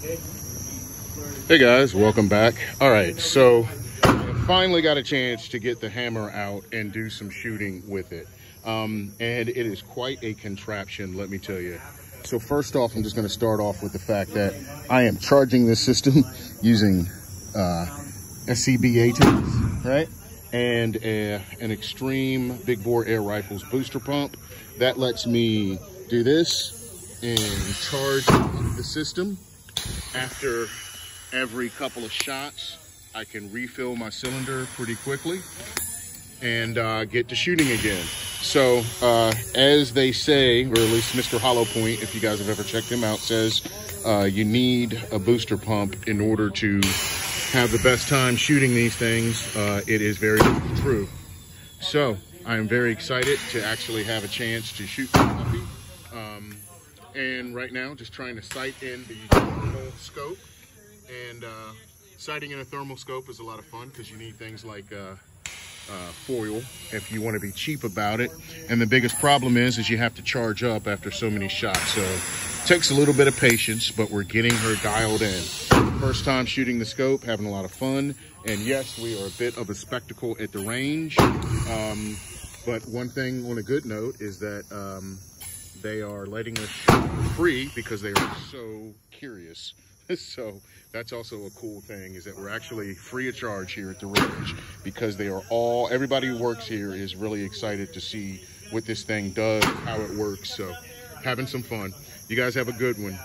Hey guys, welcome back. All right, so finally got a chance to get the hammer out and do some shooting with it. Um, and it is quite a contraption, let me tell you. So first off, I'm just gonna start off with the fact that I am charging this system using uh, SCBA tanks, right? And a, an extreme big bore air rifles booster pump. That lets me do this and charge the system after every couple of shots, I can refill my cylinder pretty quickly and uh, get to shooting again. So uh, as they say, or at least Mr. Hollow Point, if you guys have ever checked him out, says uh, you need a booster pump in order to have the best time shooting these things. Uh, it is very true. So I am very excited to actually have a chance to shoot. Um, and right now, just trying to sight in the thermal scope. And uh, sighting in a thermal scope is a lot of fun because you need things like uh, uh, foil if you want to be cheap about it. And the biggest problem is, is you have to charge up after so many shots. So it takes a little bit of patience, but we're getting her dialed in. First time shooting the scope, having a lot of fun. And yes, we are a bit of a spectacle at the range. Um, but one thing on a good note is that um, they are letting us free because they are so curious. so that's also a cool thing is that we're actually free of charge here at the range because they are all, everybody who works here is really excited to see what this thing does, how it works. So having some fun. You guys have a good one.